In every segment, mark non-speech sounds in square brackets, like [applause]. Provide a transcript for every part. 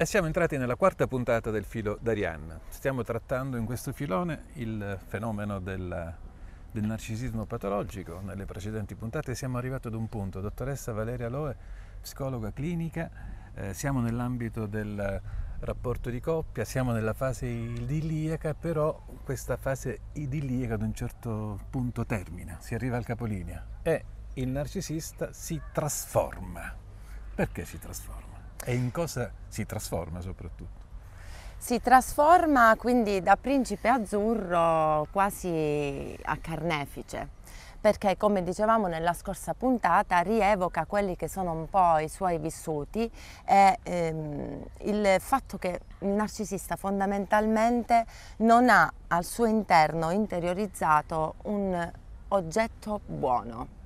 E siamo entrati nella quarta puntata del filo d'Arianna. Stiamo trattando in questo filone il fenomeno del, del narcisismo patologico. Nelle precedenti puntate siamo arrivati ad un punto. Dottoressa Valeria Loe, psicologa clinica, eh, siamo nell'ambito del rapporto di coppia, siamo nella fase idilliaca, però questa fase idilliaca ad un certo punto termina, si arriva al capolinea e il narcisista si trasforma. Perché si trasforma? E in cosa si trasforma soprattutto? Si trasforma quindi da principe azzurro quasi a carnefice perché come dicevamo nella scorsa puntata rievoca quelli che sono un po' i suoi vissuti e ehm, il fatto che il narcisista fondamentalmente non ha al suo interno interiorizzato un oggetto buono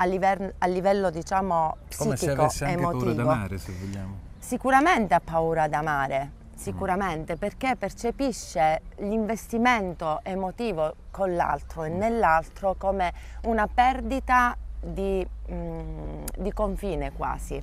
a livello, a livello diciamo psichico, Come se avesse anche emotivo. paura d'amare, se vogliamo. Sicuramente ha paura d'amare, sicuramente, perché percepisce l'investimento emotivo con l'altro e nell'altro come una perdita di, mm, di confine quasi.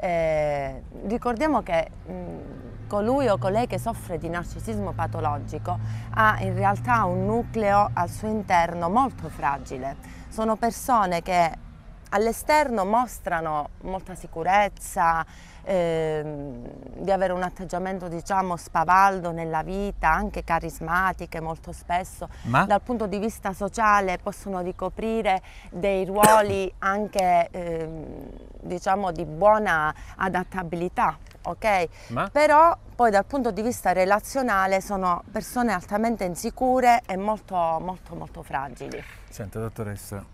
Eh, ricordiamo che mh, colui o colei che soffre di narcisismo patologico ha in realtà un nucleo al suo interno molto fragile. Sono persone che all'esterno mostrano molta sicurezza, ehm, di avere un atteggiamento diciamo spavaldo nella vita, anche carismatiche molto spesso, Ma? dal punto di vista sociale possono ricoprire dei ruoli anche ehm, diciamo di buona adattabilità, ok? Ma? Però poi dal punto di vista relazionale sono persone altamente insicure e molto molto molto fragili. Senta, dottoressa,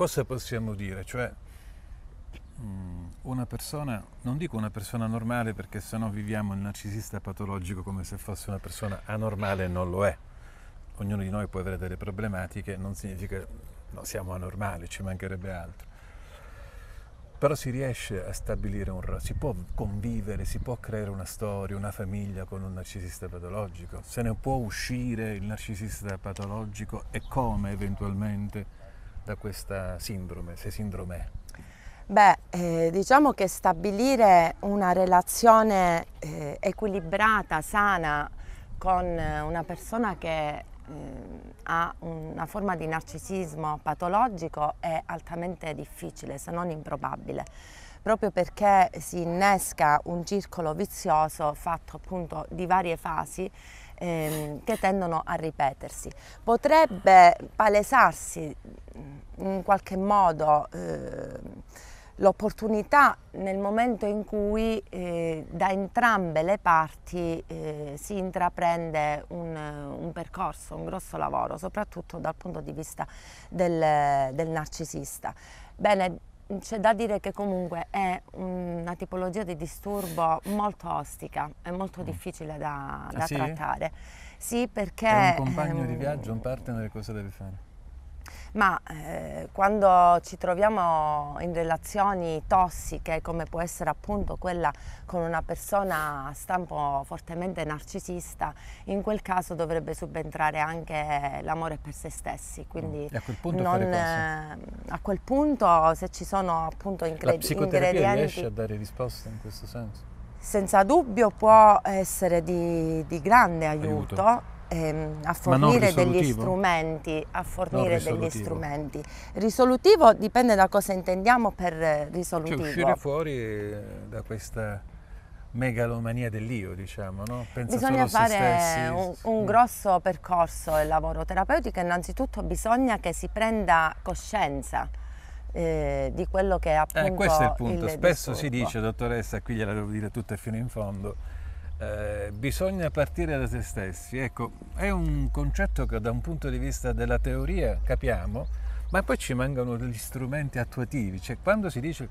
cosa possiamo dire? Cioè, mm, una persona, non dico una persona normale perché sennò viviamo il narcisista patologico come se fosse una persona anormale e non lo è. Ognuno di noi può avere delle problematiche, non significa che no, siamo anormali, ci mancherebbe altro. Però si riesce a stabilire un ra- si può convivere, si può creare una storia, una famiglia con un narcisista patologico, se ne può uscire il narcisista patologico e come eventualmente da questa sindrome, se sindrome è. Beh, eh, diciamo che stabilire una relazione eh, equilibrata, sana con eh, una persona che eh, ha una forma di narcisismo patologico è altamente difficile, se non improbabile, proprio perché si innesca un circolo vizioso fatto appunto di varie fasi ehm, che tendono a ripetersi. Potrebbe palesarsi in qualche modo eh, l'opportunità nel momento in cui eh, da entrambe le parti eh, si intraprende un, un, percorso, un grosso lavoro, soprattutto dal punto di vista del, del narcisista. Bene, c'è da dire che comunque è una tipologia di disturbo molto ostica, è molto mm. difficile da, ah, da sì? trattare. Sì, perché... È un compagno ehm, di viaggio, un partner, cosa deve fare? Ma eh, quando ci troviamo in relazioni tossiche come può essere appunto quella con una persona a stampo fortemente narcisista, in quel caso dovrebbe subentrare anche l'amore per se stessi. Quindi e a quel punto non, eh, a quel punto se ci sono appunto La psicoterapia riesce a dare risposte in questo senso? senza dubbio può essere di, di grande aiuto, Aiuto. Ehm, a fornire degli strumenti, a fornire degli risolutivo. strumenti. Risolutivo dipende da cosa intendiamo per Cioè risolutivo. uscire fuori eh, da questa megalomania dell'io, diciamo, no? Pensa Bisogna solo a se fare un, un Mm. grosso percorso e lavoro terapeutico, innanzitutto bisogna che si prenda coscienza eh, di quello che è appunto Eh, questo è il punto. Spesso si disturbo. dice, dottoressa, qui gliela devo dire tutta fino in fondo, eh, bisogna partire da se stessi. Ecco, è un concetto che da un punto di vista della teoria capiamo, ma poi ci mancano degli strumenti attuativi. Cioè, quando si dice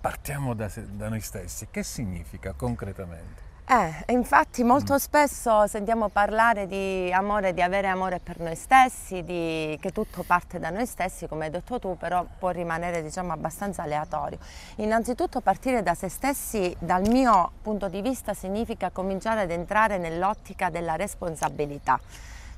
partiamo da, se- da noi stessi, che significa concretamente? Eh, infatti molto Mm. spesso sentiamo parlare di amore, di avere amore per noi stessi, di, che tutto parte da noi stessi, come hai detto tu, però può rimanere diciamo abbastanza aleatorio. Innanzitutto partire da se stessi, dal mio punto di vista, significa cominciare ad entrare nell'ottica della responsabilità.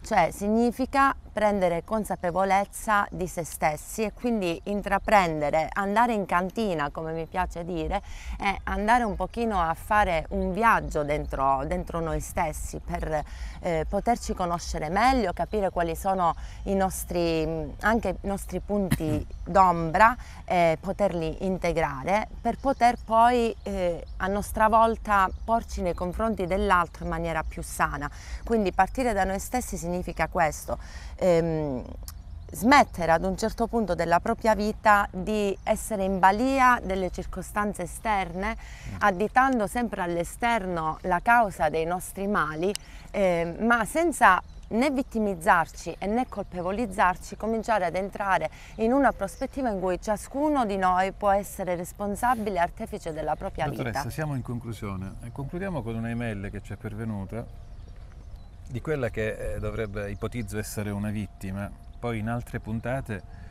Cioè significa prendere consapevolezza di se stessi e quindi intraprendere, andare in cantina, come mi piace dire, e andare un pochino a fare un viaggio dentro, dentro noi stessi per eh, poterci conoscere meglio, capire quali sono i nostri, anche i nostri punti [coughs] d'ombra e poterli integrare per poter poi eh, a nostra volta porci nei confronti dell'altro in maniera più sana. Quindi partire da noi stessi significa questo. Ehm, smettere ad un certo punto della propria vita di essere in balia delle circostanze esterne, mm. additando sempre all'esterno la causa dei nostri mali, eh, ma senza né vittimizzarci e né colpevolizzarci, cominciare ad entrare in una prospettiva in cui ciascuno di noi può essere responsabile e artefice della propria Dottoressa, vita. siamo in conclusione concludiamo con un'email che ci è pervenuta di quella che eh, dovrebbe, ipotizzo, essere una vittima. Poi in altre puntate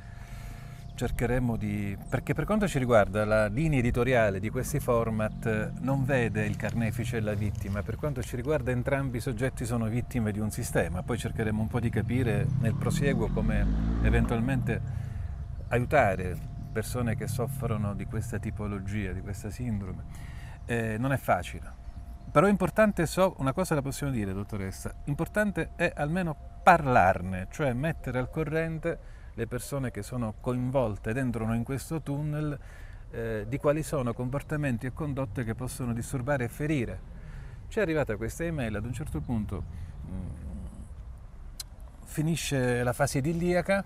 cercheremo di... perché per quanto ci riguarda la linea editoriale di questi format eh, non vede il carnefice e la vittima, per quanto ci riguarda entrambi i soggetti sono vittime di un sistema, poi cercheremo un po' di capire nel prosieguo come eventualmente aiutare persone che soffrono di questa tipologia, di questa sindrome. Eh, non è facile, però è importante, so, una cosa la possiamo dire dottoressa, importante è almeno parlarne, cioè mettere al corrente le persone che sono coinvolte ed entrano in questo tunnel eh, di quali sono comportamenti e condotte che possono disturbare e ferire. Ci è arrivata questa email, ad un certo punto mh, mm, finisce la fase idilliaca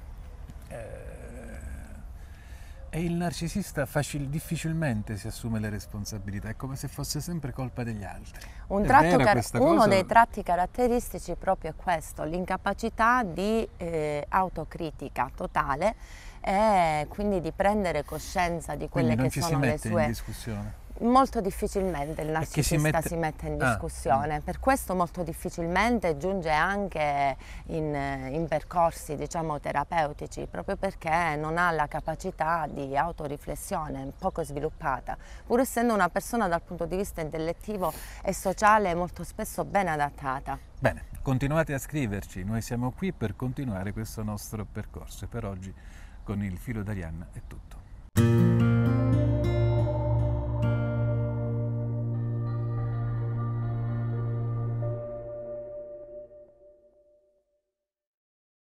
e il narcisista facil, difficilmente si assume le responsabilità, è come se fosse sempre colpa degli altri. Un car- uno cosa? dei tratti caratteristici proprio è questo, l'incapacità di eh, autocritica totale e quindi di prendere coscienza di quelle che sono le sue... In discussione Molto difficilmente il narcisista si mette... si mette, in ah, discussione, ah. per questo molto difficilmente giunge anche in, in, percorsi diciamo, terapeutici, proprio perché non ha la capacità di autoriflessione poco sviluppata, pur essendo una persona dal punto di vista intellettivo e sociale molto spesso ben adattata. Bene, continuate a scriverci, noi siamo qui per continuare questo nostro percorso e per oggi con il filo d'Arianna è tutto.